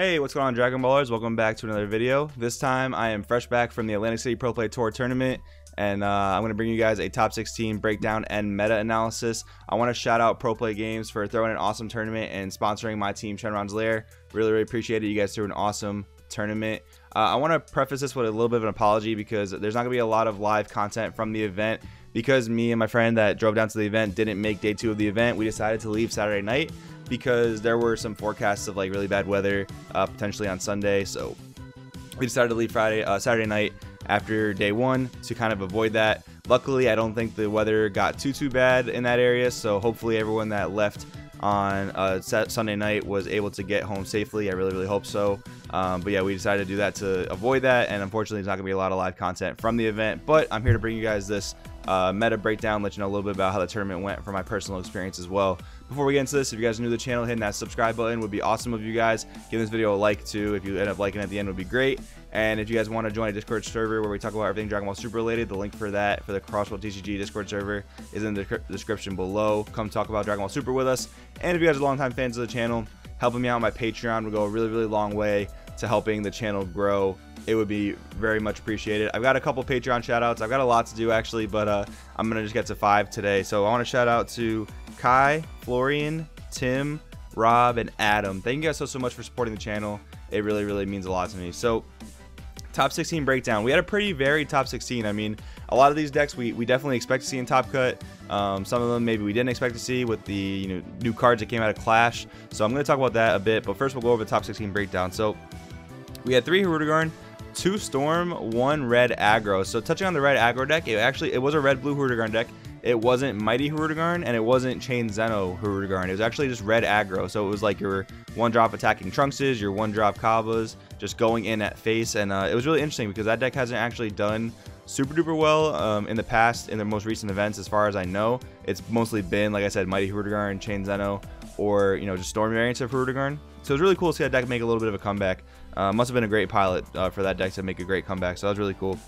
Hey, what's going on Dragon Ballers? Welcome back to another video. This time I am fresh back from the Atlantic City Pro Play Tour Tournament and uh, I'm going to bring you guys a top 16 breakdown and meta analysis. I want to shout out Pro Play Games for throwing an awesome tournament and sponsoring my team Shenron's Lair. Really, really appreciate it. You guys threw an awesome tournament. Uh, I want to preface this with a little bit of an apology because there's not going to be a lot of live content from the event because me and my friend that drove down to the event didn't make day two of the event. We decided to leave Saturday night because there were some forecasts of like really bad weather uh, potentially on Sunday. So we decided to leave Friday, uh, Saturday night after day one to kind of avoid that. Luckily, I don't think the weather got too too bad in that area. So hopefully, everyone that left on uh, Sunday night was able to get home safely. I really, really hope so. Um, but yeah, we decided to do that to avoid that. And unfortunately, there's not going to be a lot of live content from the event. But I'm here to bring you guys this uh, meta breakdown, let you know a little bit about how the tournament went from my personal experience as well. Before we get into this, if you guys are new to the channel, hitting that subscribe button would be awesome of you guys. Give this video a like too. If you end up liking at the end would be great. And if you guys want to join a Discord server where we talk about everything Dragon Ball Super related, the link for that for the Crossworld TCG Discord server is in the description below. Come talk about Dragon Ball Super with us. And if you guys are longtime fans of the channel, helping me out on my Patreon would go a really, really long way to helping the channel grow it would be very much appreciated. I've got a couple Patreon shout outs. I've got a lot to do actually, but uh, I'm going to just get to five today. So I want to shout out to Kai, Florian, Tim, Rob, and Adam. Thank you guys so, so much for supporting the channel. It really, really means a lot to me. So, top 16 breakdown. We had a pretty varied top 16. I mean, a lot of these decks we, we definitely expect to see in Top Cut. Um, some of them maybe we didn't expect to see with the you know new cards that came out of Clash. So I'm going to talk about that a bit. But first, we'll go over the top 16 breakdown. So, we had three Hirudegarn, two Storm, one Red Aggro. So touching on the Red Aggro deck, it actually it was a Red Blue Hirudegarn deck it wasn't Mighty Hirudegarn and it wasn't Chain Zeno Hirudegarn. It was actually just red aggro. So it was like your one drop attacking Trunkses, your one drop Cabbas, just going in at face. And uh, it was really interesting because that deck hasn't actually done super duper well um, in the past in the most recent events as far as I know. It's mostly been, like I said, Mighty Hirudegarn, Chain Zeno, or, you know, just Storm variants of Hirudegarn. So it was really cool to see that deck make a little bit of a comeback. Uh, must have been a great pilot uh, for that deck to make a great comeback. So that was really cool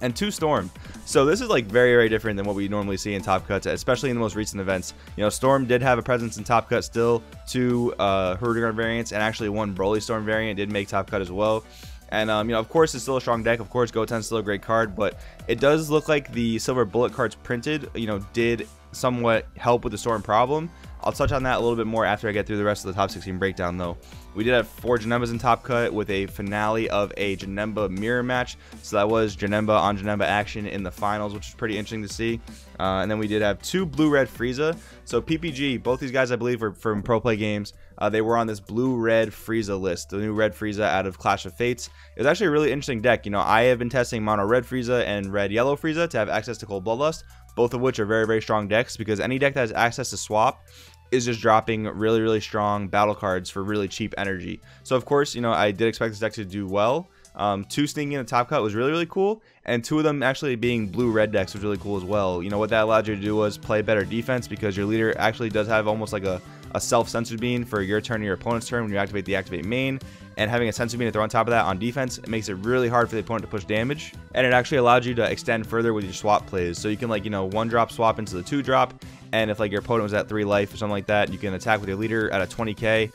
and two Storm. So this is like very, very different than what we normally see in Top Cuts, especially in the most recent events. You know, Storm did have a presence in Top Cut still, two uh, variants, and actually one Broly Storm variant did make Top Cut as well. And, um, you know, of course, it's still a strong deck. Of course, Goten's still a great card, but it does look like the Silver Bullet cards printed, you know, did somewhat help with the Storm problem. I'll touch on that a little bit more after I get through the rest of the top 16 breakdown, though. We did have four Janembas in Top Cut with a finale of a Janemba mirror match. So that was Janemba on Janemba action in the finals, which is pretty interesting to see. Uh, and then we did have two Blue-Red Frieza. So PPG, both these guys I believe are from Pro Play Games. Uh, they were on this Blue-Red Frieza list, the new Red Frieza out of Clash of Fates. It was actually a really interesting deck. You know, I have been testing Mono Red Frieza and Red Yellow Frieza to have access to Cold Bloodlust, both of which are very, very strong decks because any deck that has access to swap is just dropping really, really strong battle cards for really cheap energy. So, of course, you know, I did expect this deck to do well. Um, two sneaking in the top cut was really, really cool. And two of them actually being blue-red decks was really cool as well. You know, what that allowed you to do was play better defense because your leader actually does have almost like a, a self-sensored beam for your turn and your opponent's turn when you activate the activate main and having a Senzu Bean to throw on top of that on defense it makes it really hard for the opponent to push damage and it actually allowed you to extend further with your swap plays so you can like you know one drop swap into the two drop and if like your opponent was at 3 life or something like that, you can attack with your leader at a 20k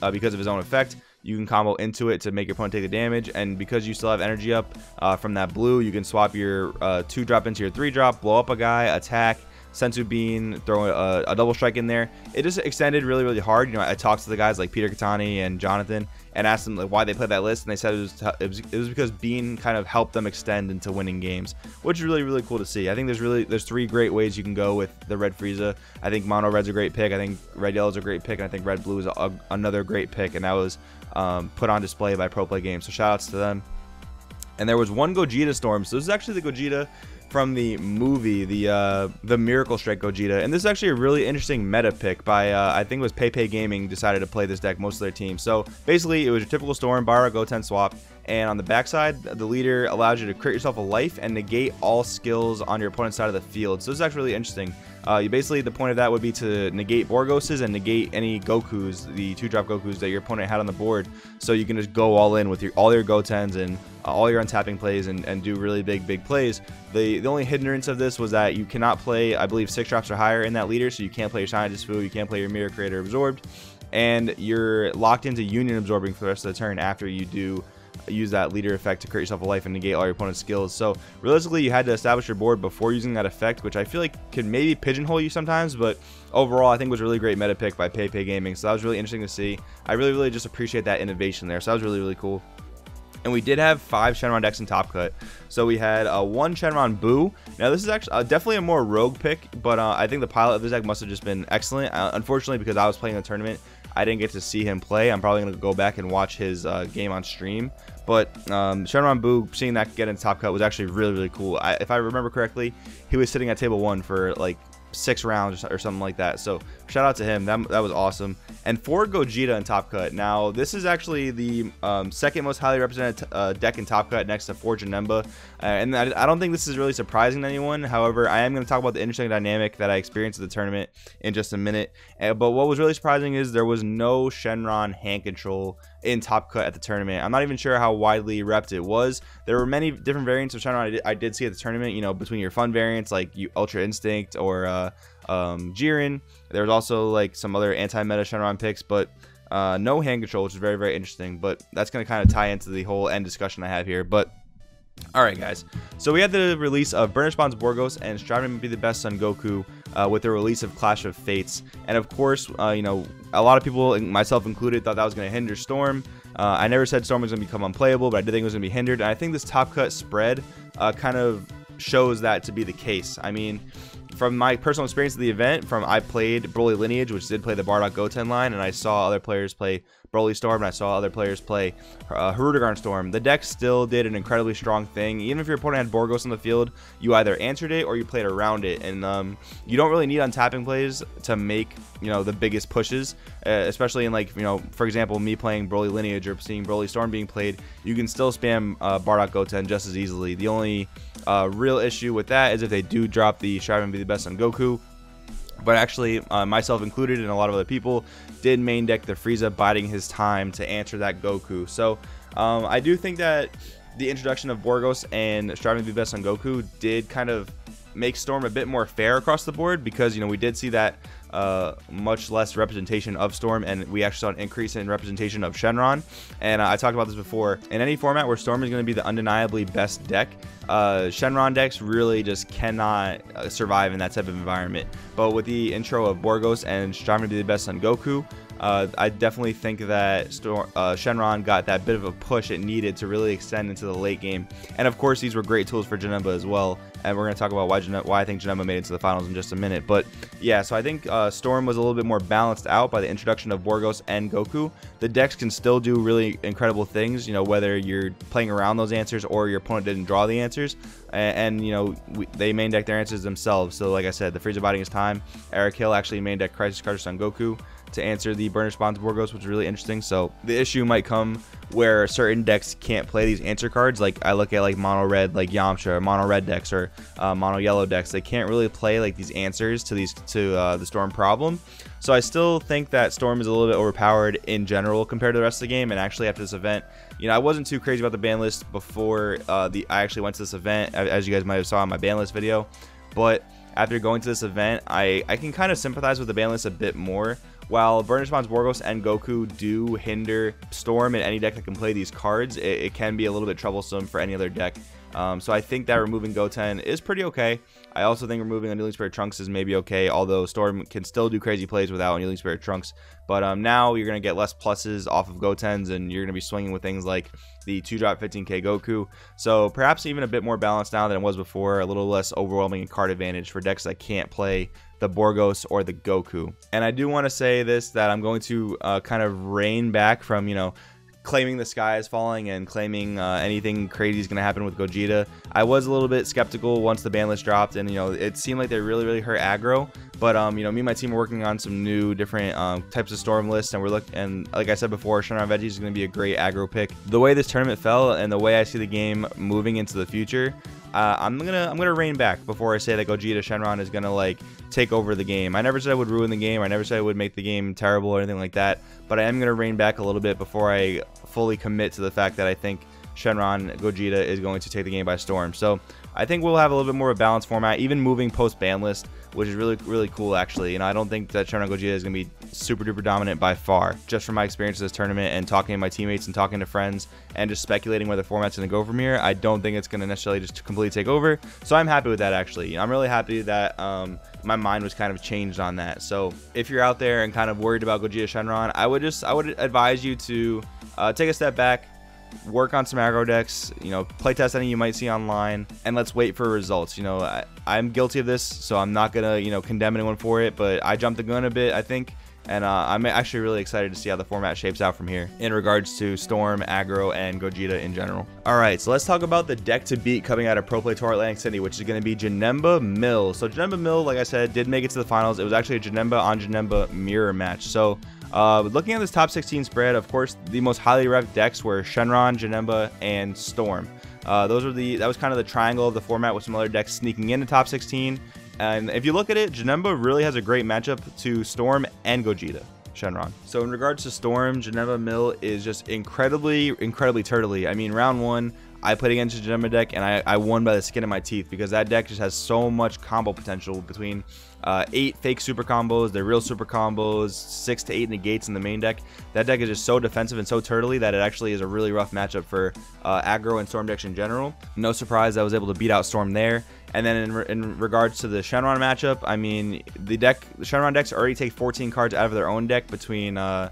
uh, because of his own effect. You can combo into it to make your opponent take the damage, and because you still have energy up uh, from that blue, you can swap your uh, 2 drop into your 3 drop, blow up a guy, attack, Senzu Bean, throwing a, a, double strike in there. It just extended really, really hard. You know, I talked to the guys like Peter Katani and Jonathan and asked them like why they played that list, and they said it was, it was, it was because Bean kind of helped them extend into winning games, which is really, really cool to see. I think there's really there's three great ways you can go with the Red Frieza. I think Mono Red's a great pick. I think Red Yellow is a great pick, and I think Red Blue is a, another great pick, and that was um, put on display by Pro Play Games. So shout outs to them. And there was one Gogeta Storm. So this is actually the Gogeta from the movie, the uh, the Miracle Strike Gogeta. And this is actually a really interesting meta pick by, uh, I think it was PayPay Gaming decided to play this deck most of their team. So basically, it was your typical Storm, Bara, Goten swap. And on the backside, the leader allows you to create yourself a life and negate all skills on your opponent's side of the field. So this is actually really interesting. Uh, you basically, the point of that would be to negate Borgoses and negate any Gokus, the two-drop Gokus that your opponent had on the board. So you can just go all in with your all your Gotens and uh, all your untapping plays and, and do really big, big plays. The, the only hindrance of this was that you cannot play, I believe, six drops or higher in that leader, so you can't play your Scientist Fu, you can't play your Mirror Creator Absorbed. and you're locked into Union absorbing for the rest of the turn after you do use that leader effect to create yourself a life and negate all your opponent's skills. So realistically, you had to establish your board before using that effect, which I feel like can maybe pigeonhole you sometimes, but overall, I think was a really great meta pick by PayPay Gaming. So that was really interesting to see. I really, really just appreciate that innovation there. So that was really, really cool. And we did have five Shenron decks in Top Cut. So we had uh, one Shenron Boo. Now this is actually uh, definitely a more rogue pick, but uh, I think the pilot of this deck must have just been excellent. Uh, unfortunately, because I was playing the tournament, I didn't get to see him play. I'm probably going to go back and watch his uh, game on stream. But um, Shenron Boo, seeing that get into Top Cut was actually really, really cool. I, if I remember correctly, he was sitting at table one for like six rounds or something like that. So shout out to him. That, that was awesome. And for Gogeta in Top Cut. Now, this is actually the um, second most highly represented uh, deck in Top Cut next to Forge and Nemba. Uh, and I, I, don't think this is really surprising to anyone. However, I am going to talk about the interesting dynamic that I experienced at the tournament in just a minute. Uh, but what was really surprising is there was no Shenron hand control in Top Cut at the tournament. I'm not even sure how widely repped it was. There were many different variants of Shenron I did, I did see at the tournament, you know, between your fun variants like you, Ultra Instinct or uh, um, Jiren. There was also like some other anti-meta Shenron picks, but uh, no hand control, which is very, very interesting. But that's going to kind of tie into the whole end discussion I have here. But Alright guys, so we had the release of Burnish Bonds Borgos and Striving to be the best Son Goku uh, with the release of Clash of Fates. And of course, uh, you know, a lot of people, myself included, thought that was going to hinder Storm. Uh, I never said Storm was going to become unplayable, but I did think it was going to be hindered. And I think this top cut spread uh, kind of shows that to be the case. I mean, from my personal experience of the event, from I played Broly Lineage, which did play the Bardock Goten line, and I saw other players play Broly Storm, and I saw other players play uh, Storm. The deck still did an incredibly strong thing. Even if your opponent had Borgos on the field, you either answered it or you played around it, and um, you don't really need untapping plays to make you know the biggest pushes, uh, especially in like you know for example me playing Broly Lineage or seeing Broly Storm being played, you can still spam uh, Bardock Goten just as easily. The only uh, real issue with that is if they do drop the Strive and be the best on Goku, but actually, uh, myself included and a lot of other people did main deck the Frieza biding his time to answer that Goku. So um, I do think that the introduction of Borgos and striving to be best on Goku did kind of make Storm a bit more fair across the board because you know we did see that uh, much less representation of Storm, and we actually saw an increase in representation of Shenron. And uh, I talked about this before. In any format where Storm is going to be the undeniably best deck, uh, Shenron decks really just cannot uh, survive in that type of environment. But with the intro of Borgos and striving to be the best on Goku, uh, I definitely think that uh, Shenron got that bit of a push it needed to really extend into the late game. And of course, these were great tools for Janemba as well. And we're going to talk about why, why I think Janemba made it to the finals in just a minute. But yeah, so I think uh, Storm was a little bit more balanced out by the introduction of Borgos and Goku. The decks can still do really incredible things, you know, whether you're playing around those answers or your opponent didn't draw the answers. And, and you know, we, they main deck their answers themselves. So like I said, the Frieza biding is time. Eric Hill actually main deck Crisis Cards on Goku to answer the Burnish Bonds Borgos, which is really interesting. So the issue might come where certain decks can't play these answer cards. Like I look at like mono red, like Yamcha, mono red decks, or uh, mono yellow decks. They can't really play like these answers to these to uh, the Storm problem. So I still think that Storm is a little bit overpowered in general compared to the rest of the game. And actually after this event, you know, I wasn't too crazy about the ban list before uh, the I actually went to this event, as you guys might have saw in my ban list video. But after going to this event, I, I can kind of sympathize with the ban list a bit more while Burnish Bonds Borgos and Goku do hinder Storm in any deck that can play these cards, it, it can be a little bit troublesome for any other deck. Um, so I think that removing Goten is pretty okay. I also think removing Annealing Spirit Trunks is maybe okay, although Storm can still do crazy plays without Annealing Spirit Trunks. But um, now you're going to get less pluses off of Gotens, and you're going to be swinging with things like the 2-drop 15k Goku. So perhaps even a bit more balanced now than it was before, a little less overwhelming in card advantage for decks that can't play the Borgos or the Goku. And I do want to say this, that I'm going to uh, kind of rein back from, you know, claiming the sky is falling and claiming uh, anything crazy is going to happen with Gogeta. I was a little bit skeptical once the ban list dropped, and you know it seemed like they really really hurt aggro. But um, you know, me and my team are working on some new different um, types of storm lists, and we're looking. And like I said before, Shenron Veggies is going to be a great aggro pick. The way this tournament fell, and the way I see the game moving into the future, uh, I'm gonna I'm gonna rein back before I say that Gogeta Shenron is gonna like take over the game. I never said I would ruin the game. I never said I would make the game terrible or anything like that. But I am gonna rein back a little bit before I fully commit to the fact that I think Shenron Gogeta is going to take the game by storm. So I think we'll have a little bit more of a balanced format, even moving post ban list, which is really, really cool actually. You know, I don't think that Shenron Gogeta is going to be super duper dominant by far, just from my experience this tournament and talking to my teammates and talking to friends and just speculating where the format's going to go from here. I don't think it's going to necessarily just completely take over. So I'm happy with that actually. I'm really happy that um, my mind was kind of changed on that. So if you're out there and kind of worried about Gogeta Shenron, I would just I would advise you to uh, take a step back, work on some aggro decks, you know, playtest any you might see online, and let's wait for results. You know, I, I'm guilty of this, so I'm not gonna you know condemn anyone for it, but I jumped the gun a bit, I think. And uh, I'm actually really excited to see how the format shapes out from here in regards to Storm, Aggro, and Gogeta in general. Alright, so let's talk about the deck to beat coming out of Pro Play Tour Atlantic City, which is going to be Janemba Mill. So Janemba Mill, like I said, did make it to the finals. It was actually a Janemba on Janemba mirror match. So uh, looking at this top 16 spread, of course, the most highly revved decks were Shenron, Janemba, and Storm. Uh, those were the that was kind of the triangle of the format with some other decks sneaking in the top 16. And if you look at it, Janemba really has a great matchup to Storm and Gogeta. Shenron. So in regards to Storm, Janemba Mill is just incredibly, incredibly turtly. I mean, round one, I played against a Janemba deck and I, I won by the skin of my teeth because that deck just has so much combo potential between uh, eight fake super combos, their real super combos, six to eight negates in the main deck. That deck is just so defensive and so turtly that it actually is a really rough matchup for uh, aggro and storm decks in general. No surprise I was able to beat out Storm there. And then in, re in regards to the Shenron matchup, I mean, the deck, the Shenron decks already take 14 cards out of their own deck between uh,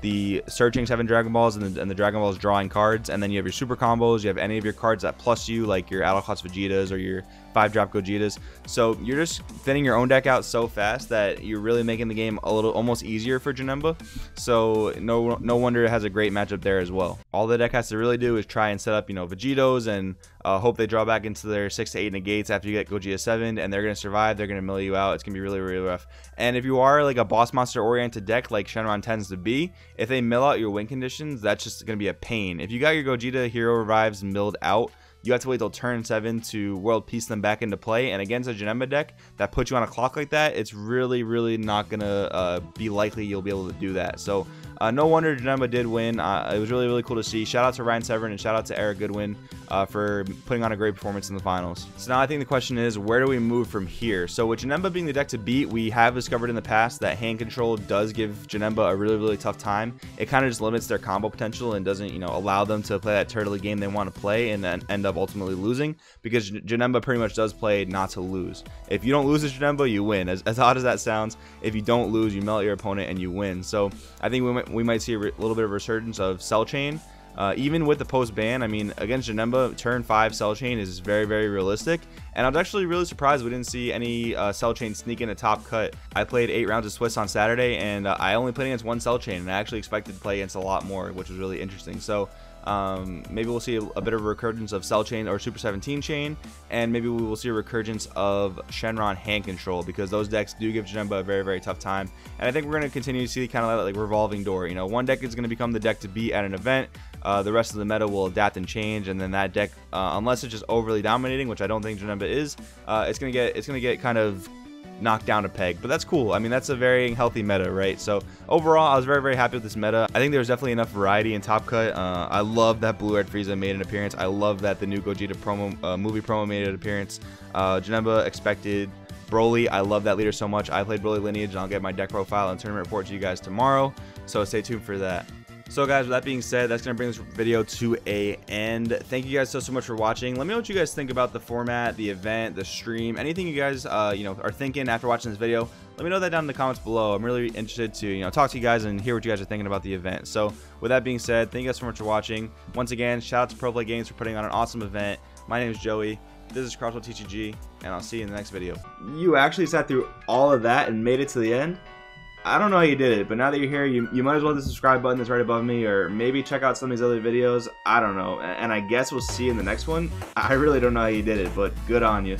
the searching seven Dragon Balls and the, and the, Dragon Balls drawing cards, and then you have your super combos. You have any of your cards that plus you, like your Battle Vegetas or your five drop Gogetas. So you're just thinning your own deck out so fast that you're really making the game a little almost easier for Janemba. So no no wonder it has a great matchup there as well. All the deck has to really do is try and set up you know Vegetos and uh, hope they draw back into their six to eight negates after you get Gogeta seven, and they're gonna survive. They're gonna mill you out. It's gonna be really really rough. And if you are like a boss monster oriented deck like Shenron tends to be, if they mill out your win conditions, that's just gonna be a pain. If you got your Gogeta hero revives milled out you have to wait till turn 7 to world piece them back into play. And against a Janemba deck that puts you on a clock like that, it's really, really not going to uh, be likely you'll be able to do that. So uh, no wonder Janemba did win. Uh, it was really, really cool to see. Shout out to Ryan Severin and shout out to Eric Goodwin uh, for putting on a great performance in the finals. So now I think the question is, where do we move from here? So with Janemba being the deck to beat, we have discovered in the past that hand control does give Janemba a really, really tough time. It kind of just limits their combo potential and doesn't, you know, allow them to play that turtly game they want to play and then end up ultimately losing because Janemba pretty much does play not to lose. If you don't lose as Janemba, you win. As, as odd as that sounds, if you don't lose, you melt your opponent and you win. So I think we might, we might see a little bit of resurgence of Cell Chain. Uh, even with the post ban, I mean, against Janemba, turn 5 Cell Chain is very, very realistic. And I was actually really surprised we didn't see any uh, Cell Chain sneak in a top cut. I played 8 rounds of Swiss on Saturday, and uh, I only played against one Cell Chain, and I actually expected to play against a lot more, which was really interesting. So um, maybe we'll see a, a, bit of a recurrence of Cell Chain or Super 17 Chain, and maybe we will see a recurrence of Shenron Hand Control because those decks do give Janemba a very, very tough time. And I think we're going to continue to see kind of like revolving door. You know, one deck is going to become the deck to beat at an event. Uh, the rest of the meta will adapt and change, and then that deck, uh, unless it's just overly dominating, which I don't think Janemba is, uh, it's gonna get it's gonna get kind of knocked down a peg, but that's cool. I mean, that's a very healthy meta, right? So overall, I was very, very happy with this meta. I think there's definitely enough variety in Top Cut. Uh, I love that Blue Red Frieza made an appearance. I love that the new Gogeta promo uh, movie promo made an appearance. Uh, Janemba expected. Broly, I love that leader so much. I played Broly Lineage, and I'll get my deck profile and tournament report to you guys tomorrow. So stay tuned for that. So guys, with that being said, that's going to bring this video to a end. Thank you guys so, so much for watching. Let me know what you guys think about the format, the event, the stream, anything you guys, uh, you know, are thinking after watching this video. Let me know that down in the comments below. I'm really interested to, you know, talk to you guys and hear what you guys are thinking about the event. So with that being said, thank you guys so much for watching. Once again, shout out to Pro Play Games for putting on an awesome event. My name is Joey. This is Crossworld TCG, and I'll see you in the next video. You actually sat through all of that and made it to the end? I don't know how you did it, but now that you're here, you, you might as well hit the subscribe button that's right above me, or maybe check out some of these other videos. I don't know, and I guess we'll see you in the next one. I really don't know how you did it, but good on you.